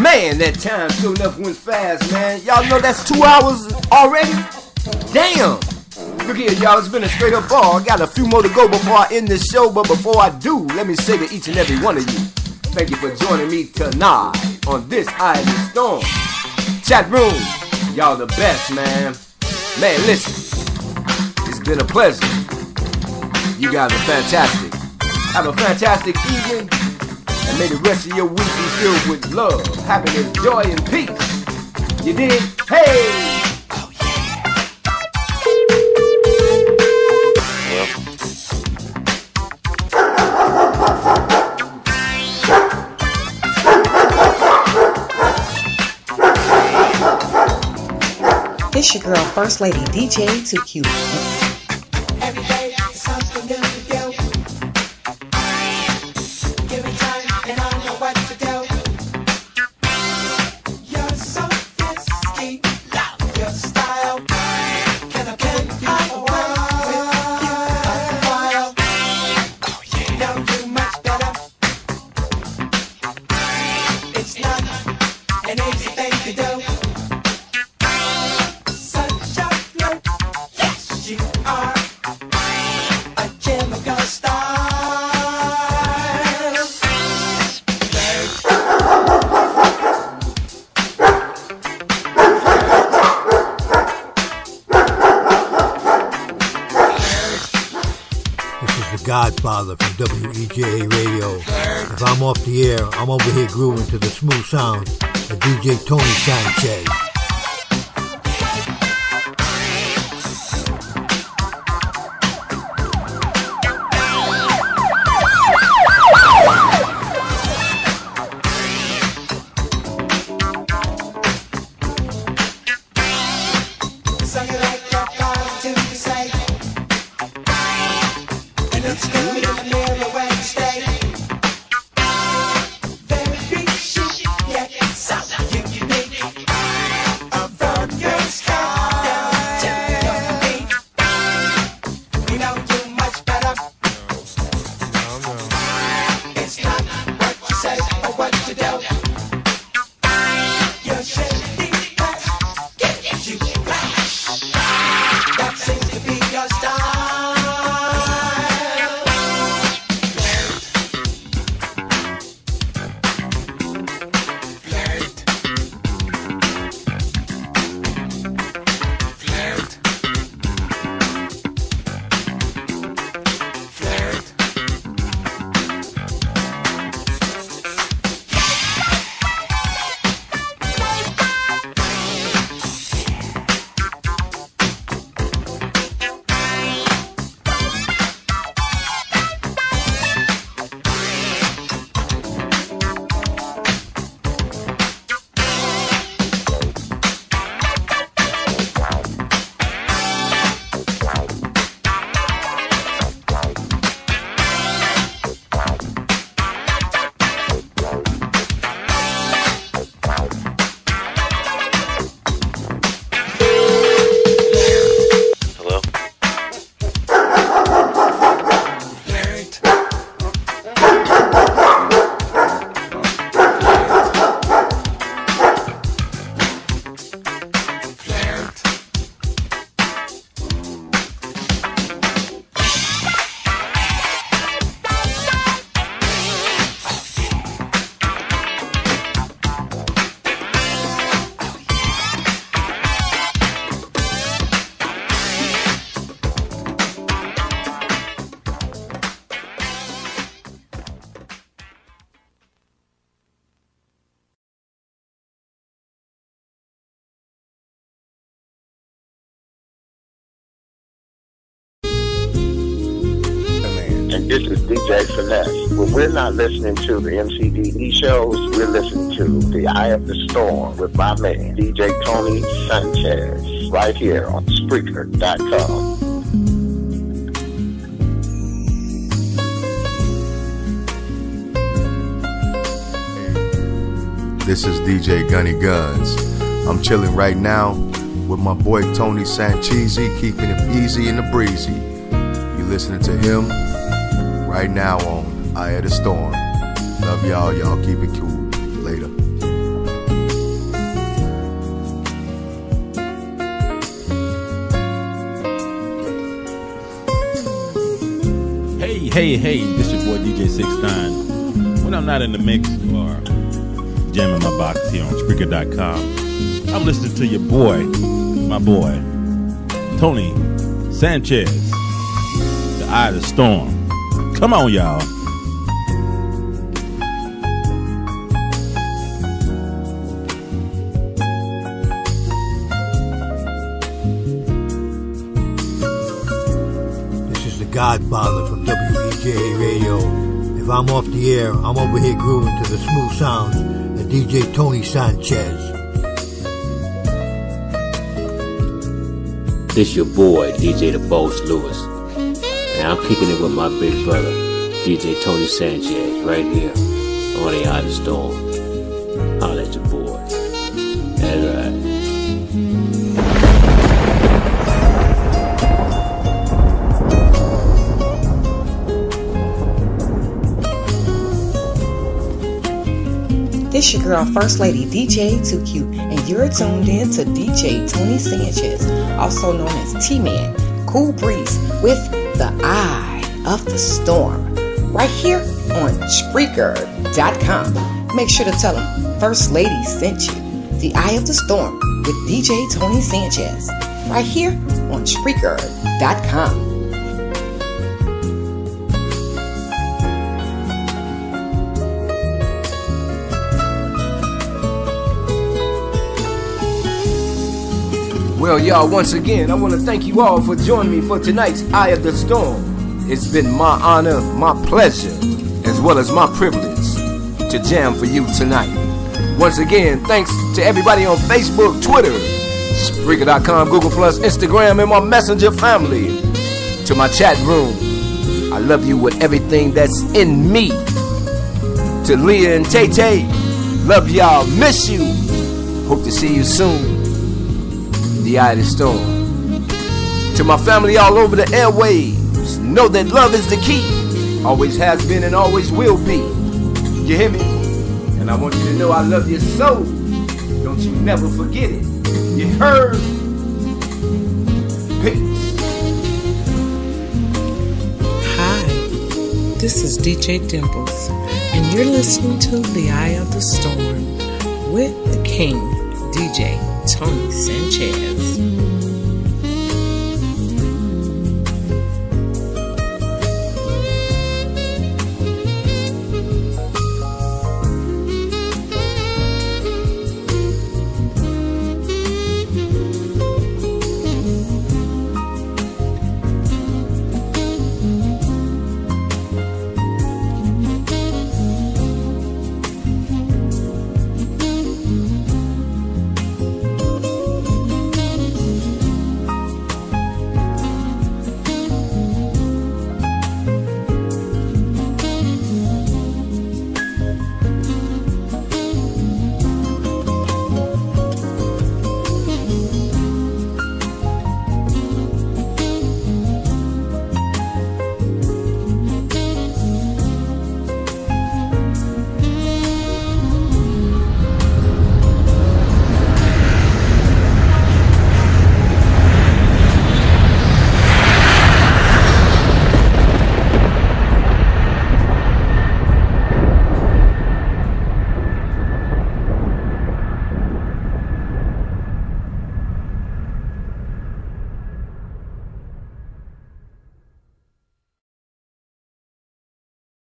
Man, that time sure enough went fast, man. Y'all know that's two hours already? Damn! Look here, y'all, it's been a straight up ball. I got a few more to go before I end this show, but before I do, let me say to each and every one of you, thank you for joining me tonight on this Eye of the Storm. Chat room, y'all the best, man. Man, listen, it's been a pleasure. You guys are fantastic. Have a fantastic evening, and may the rest of your week be filled with love, happiness, joy, and peace. You did? Hey! Oh yeah. It's your girl, First Lady DJ 2Q. This Godfather from WEJA Radio. If I'm off the air, I'm over here grooving to the smooth sounds of DJ Tony Sanchez. This is DJ Finesse. When we're not listening to the MCDE shows, we're listening to The Eye of the Storm with my man, DJ Tony Sanchez, right here on Spreaker.com. This is DJ Gunny Guns. I'm chilling right now with my boy Tony Sancheezy, keeping it easy and the breezy. You listening to him right now on Eye of the Storm. Love y'all. Y'all keep it cool. Later. Hey, hey, hey, this your boy DJ 69. When I'm not in the mix or jamming my box here on Spreaker.com, I'm listening to your boy, my boy, Tony Sanchez, The Eye of the Storm. Come on, y'all. This is the Godfather from WEJA Radio. If I'm off the air, I'm over here grooving to the smooth sounds of DJ Tony Sanchez. This your boy, DJ The Boss Lewis. And I'm kicking it with my big brother, DJ Tony Sanchez, right here on the the Storm. Holla at your boy. That's right. This your girl, First Lady DJ 2Q, and you're tuned in to DJ Tony Sanchez, also known as T-Man, Cool Breeze, with the Eye of the Storm, right here on Spreaker.com. Make sure to tell them First Lady sent you. The Eye of the Storm with DJ Tony Sanchez, right here on Spreaker.com. Well, y'all, once again, I want to thank you all for joining me for tonight's Eye of the Storm. It's been my honor, my pleasure, as well as my privilege to jam for you tonight. Once again, thanks to everybody on Facebook, Twitter, Spreaker.com, Google Plus, Instagram, and my messenger family. To my chat room, I love you with everything that's in me. To Leah and Tay Tay, love y'all, miss you. Hope to see you soon the eye of the storm. To my family all over the airwaves, know that love is the key. Always has been and always will be. You hear me? And I want you to know I love you so. Don't you never forget it. You heard? Peace. Hi, this is DJ Dimples, and you're listening to The Eye of the Storm with the King, DJ Tony Sanchez.